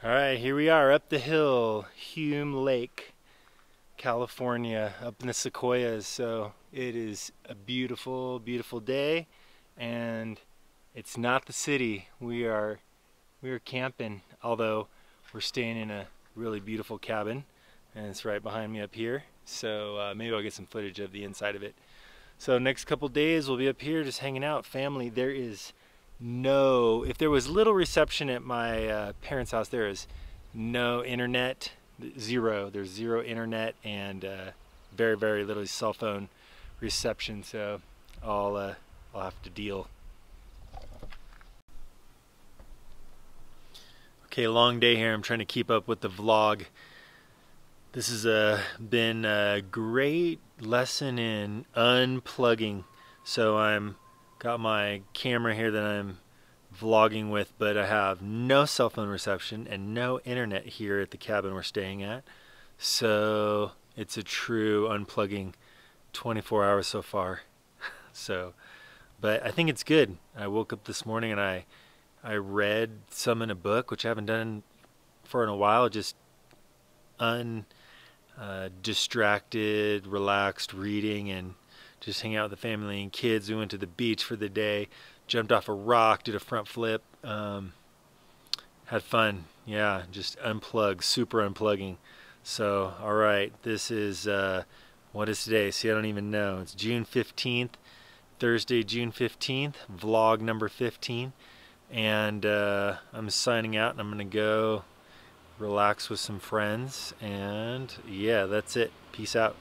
All right, here we are up the hill, Hume Lake, California, up in the sequoias. So it is a beautiful, beautiful day, and it's not the city. We are we are camping, although we're staying in a really beautiful cabin, and it's right behind me up here. So uh, maybe I'll get some footage of the inside of it. So next couple days we'll be up here just hanging out, family. There is no, if there was little reception at my uh, parents' house, there is no internet, zero. There's zero internet and uh, very, very little cell phone reception. So I'll, uh, I'll have to deal. Okay, long day here. I'm trying to keep up with the vlog. This has uh, been a great lesson in unplugging. So I'm got my camera here that I'm vlogging with, but I have no cell phone reception and no internet here at the cabin we're staying at. So it's a true unplugging 24 hours so far. so, but I think it's good. I woke up this morning and I I read some in a book, which I haven't done for in a while, just un uh, distracted, relaxed reading and just hang out with the family and kids. We went to the beach for the day, jumped off a rock, did a front flip, um, had fun. Yeah, just unplug, super unplugging. So, all right, this is uh, what is today? See, I don't even know. It's June 15th, Thursday, June 15th, vlog number 15. And uh, I'm signing out and I'm going to go relax with some friends. And yeah, that's it. Peace out.